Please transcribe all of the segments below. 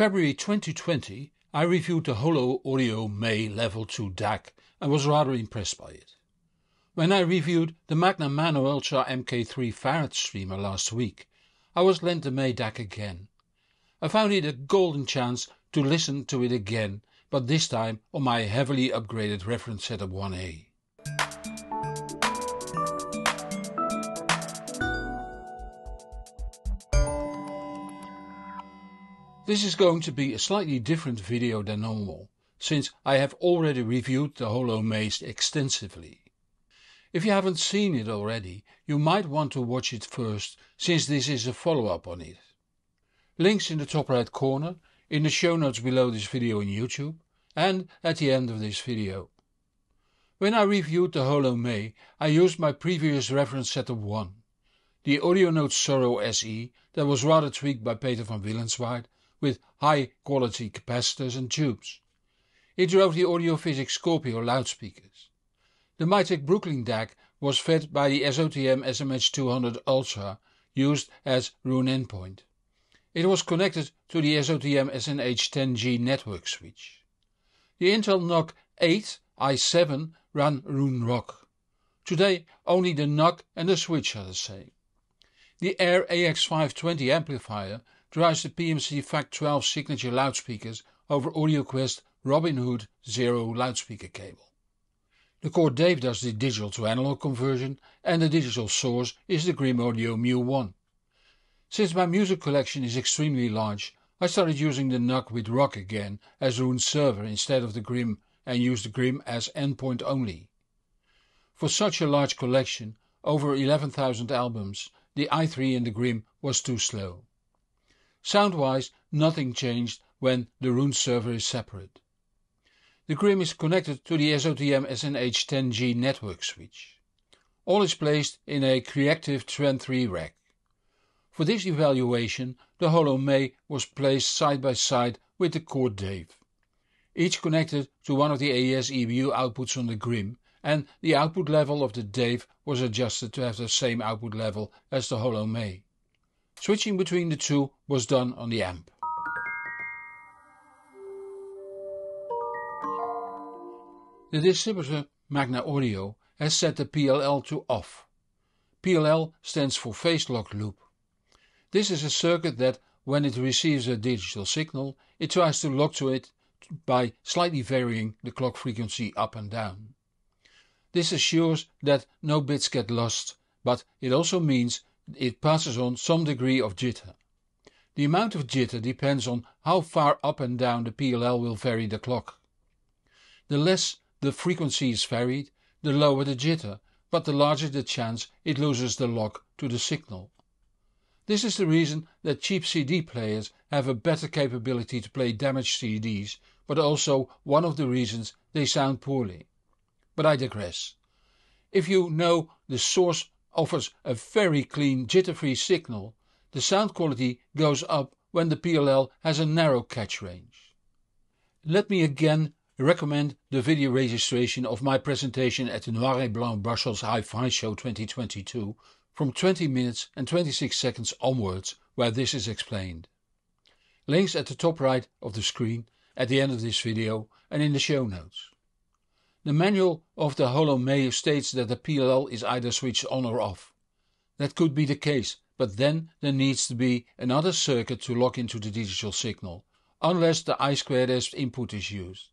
February 2020 I reviewed the Holo Audio May Level 2 DAC and was rather impressed by it. When I reviewed the Magna Mano Ultra MK3 Farad streamer last week I was lent the May DAC again. I found it a golden chance to listen to it again but this time on my heavily upgraded reference setup 1A. This is going to be a slightly different video than normal, since I have already reviewed the Holo Maze extensively. If you haven't seen it already, you might want to watch it first, since this is a follow-up on it. Links in the top right corner, in the show notes below this video on YouTube, and at the end of this video. When I reviewed the Holo May, I used my previous reference setup 1, the Audionote Soro SE that was rather tweaked by Peter van Willenswaard with high quality capacitors and tubes. It drove the Audiophysics Scorpio loudspeakers. The Mytek Brooklyn DAC was fed by the SOTM SMH200 Ultra used as Roon endpoint. It was connected to the SOTM SNH10G network switch. The Intel NUC 8 i7 ran Roon Rock. Today only the NUC and the switch are the same. The Ayre AX520 amplifier drives the PMC Fact.12 signature loudspeakers over AudioQuest Robin Hood Zero loudspeaker cable. The Chord Dave does the digital to analog conversion and the digital source is the Grimm Audio MU1. Since my music collection is extremely large, I started using the NUC with Rock again as Roon server instead of the Grimm and used the Grimm as endpoint only. For such a large collection, over 11,000 albums, the i3 in the Grimm was too slow. Sound-wise nothing changed when the Roon server is separate. The Grimm is connected to the SOTM SNH10G network switch. All is placed in a Creaktiv Trend 3 rack. For this evaluation the Holo May was placed side by side with the Chord Dave. Each connected to one of the AES EBU outputs on the Grimm and the output level of the Dave was adjusted to have the same output level as the Holo May. Switching between the two was done on the amp. The distributor Magna Audio has set the PLL to off. PLL stands for phase lock loop. This is a circuit that, when it receives a digital signal, it tries to lock to it by slightly varying the clock frequency up and down. This assures that no bits get lost, but it also means it passes on some degree of jitter. The amount of jitter depends on how far up and down the PLL will vary the clock. The less the frequency is varied, the lower the jitter, but the larger the chance it loses the lock to the signal. This is the reason that cheap CD players have a better capability to play damaged CDs, but also one of the reasons they sound poorly. But I digress. If you know the source offers a very clean jitter-free signal, the sound quality goes up when the PLL has a narrow catch range. Let me again recommend the video registration of my presentation at the Noir et Blanc Brussels Hi-Fi Show 2022 from 20 minutes and 26 seconds onwards where this is explained. Links at the top right of the screen, at the end of this video and in the show notes. The manual of the Holo May states that the PLL is either switched on or off. That could be the case, but then there needs to be another circuit to lock into the digital signal, unless the I2S input is used.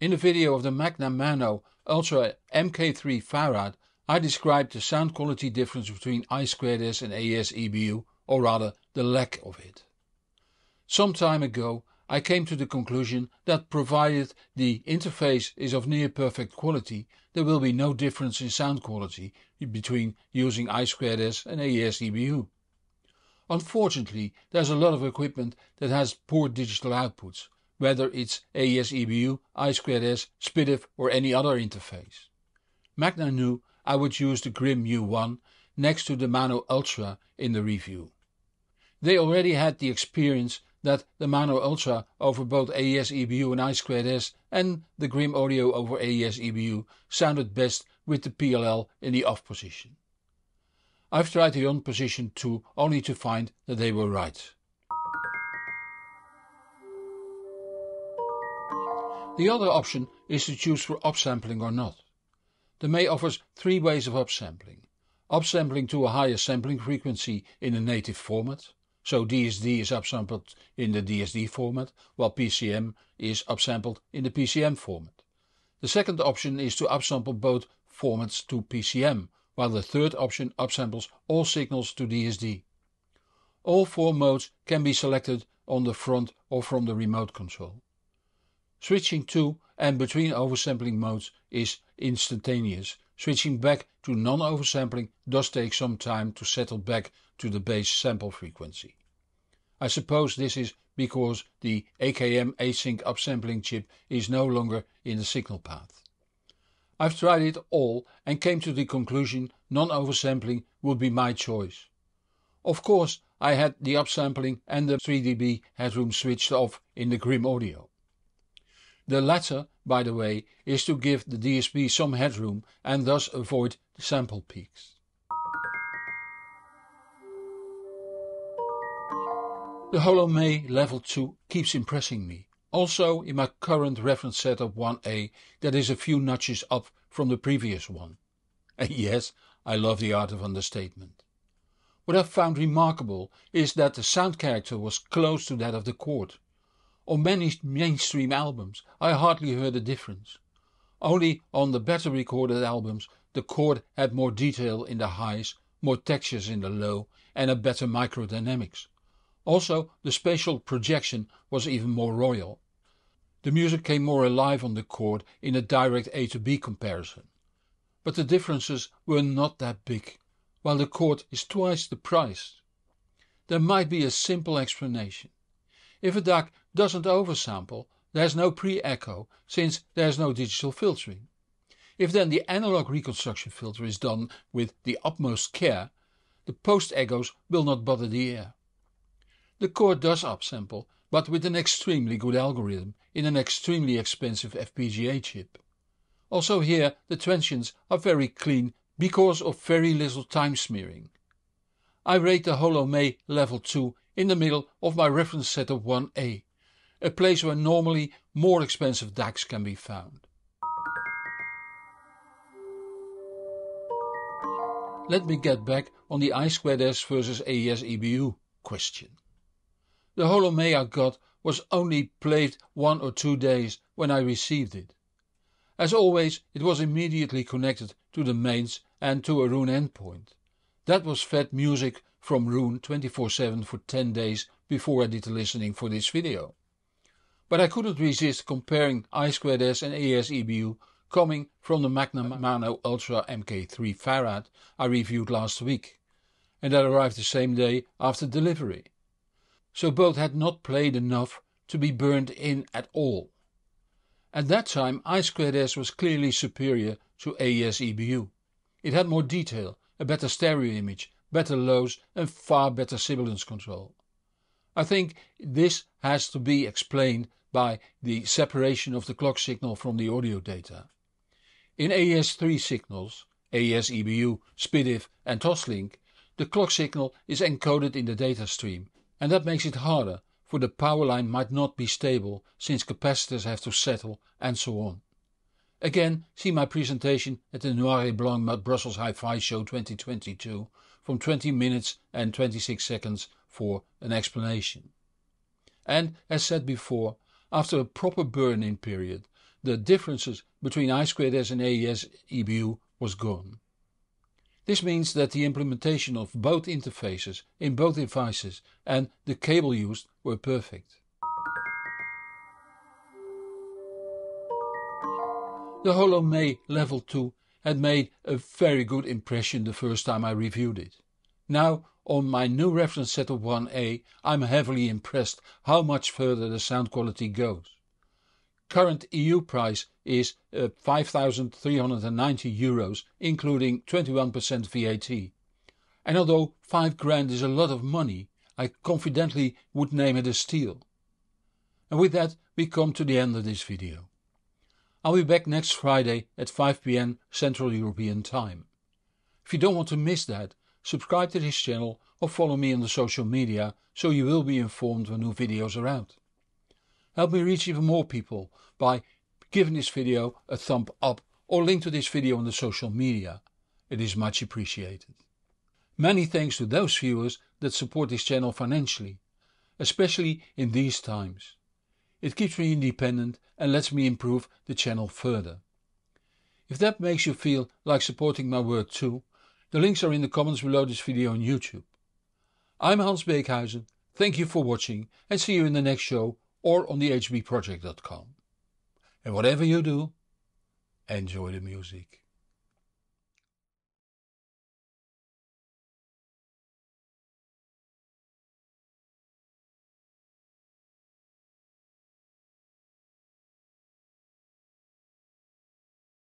In the video of the Magna Mano Ultra MK3 Farad I described the sound quality difference between I2S and AES EBU, or rather the lack of it. Some time ago I came to the conclusion that provided the interface is of near perfect quality there will be no difference in sound quality between using I2S and AES EBU. Unfortunately there's a lot of equipment that has poor digital outputs, whether it's AES EBU, I2S, SPDIF or any other interface. Magna knew I would use the Grimm MU1 next to the Mano Ultra in the review. They already had the experience that the Mano Ultra over both AES EBU and I2S and the Grimm Audio over AES EBU sounded best with the PLL in the off position. I've tried the on position too only to find that they were right. The other option is to choose for upsampling or not. The May offers three ways of upsampling. Upsampling to a higher sampling frequency in a native format, so DSD is upsampled in the DSD format, while PCM is upsampled in the PCM format. The second option is to upsample both formats to PCM, while the third option upsamples all signals to DSD. All four modes can be selected on the front or from the remote control. Switching to and between oversampling modes is instantaneous. Switching back to non-oversampling does take some time to settle back to the base sample frequency. I suppose this is because the AKM async upsampling chip is no longer in the signal path. I've tried it all and came to the conclusion non-oversampling would be my choice. Of course I had the upsampling and the 3dB headroom switched off in the Grimm Audio. The latter, by the way, is to give the DSP some headroom and thus avoid the sample peaks. The Holo May Level 2 keeps impressing me. Also in my current reference setup 1A that is a few notches up from the previous one. And yes, I love the art of understatement. What I found remarkable is that the sound character was close to that of the Chord. On many mainstream albums I hardly heard a difference. Only on the better recorded albums the Chord had more detail in the highs, more textures in the low and a better microdynamics. Also the spatial projection was even more royal. The music came more alive on the Chord in a direct A to B comparison. But the differences were not that big, while the Chord is twice the price. There might be a simple explanation. If a DAC doesn't oversample, there's no pre-echo since there's no digital filtering. If then the analog reconstruction filter is done with the utmost care, the post-echoes will not bother the ear. The Chord does upsample, but with an extremely good algorithm in an extremely expensive FPGA chip. Also here the transients are very clean because of very little time smearing. I rate the Holo May level 2 in the middle of my reference set of 1A, a place where normally more expensive DACs can be found. Let me get back on the I2S versus AES EBU question. The Holo May I got was only played one or two days when I received it. As always it was immediately connected to the mains and to a Roon endpoint. That was fed music from Roon 24-7 for 10 days before I did the listening for this video. But I couldn't resist comparing I2S and AES EBU coming from the Magna Mano Ultra MK3 Farad I reviewed last week and that arrived the same day after delivery so both had not played enough to be burned in at all. At that time I2S was clearly superior to AES EBU. It had more detail, a better stereo image, better lows and far better sibilance control. I think this has to be explained by the separation of the clock signal from the audio data. In AES3 signals, AES EBU, SPDIF and Toslink, the clock signal is encoded in the data stream and that makes it harder for the power line might not be stable since capacitors have to settle and so on. Again see my presentation at the Noir et Blanc Brussels Hi-Fi Show 2022 from 20 minutes and 26 seconds for an explanation. And as said before, after a proper burn-in period, the differences between I2S and AES EBU was gone. This means that the implementation of both interfaces in both devices and the cable used were perfect. The Holo May Level 2 had made a very good impression the first time I reviewed it. Now on my new reference set of 1A I'm heavily impressed how much further the sound quality goes. Current EU price is uh, 5,390 euros including 21% VAT. And although 5 grand is a lot of money, I confidently would name it a steal. And with that we come to the end of this video. I'll be back next Friday at 5pm Central European Time. If you don't want to miss that, subscribe to this channel or follow me on the social media so you will be informed when new videos are out. Help me reach even more people by giving this video a thumb up or link to this video on the social media. It is much appreciated. Many thanks to those viewers that support this channel financially, especially in these times. It keeps me independent and lets me improve the channel further. If that makes you feel like supporting my work too, the links are in the comments below this video on YouTube. I'm Hans Beekhuyzen, thank you for watching and see you in the next show or on thehbproject.com. And whatever you do, enjoy the music.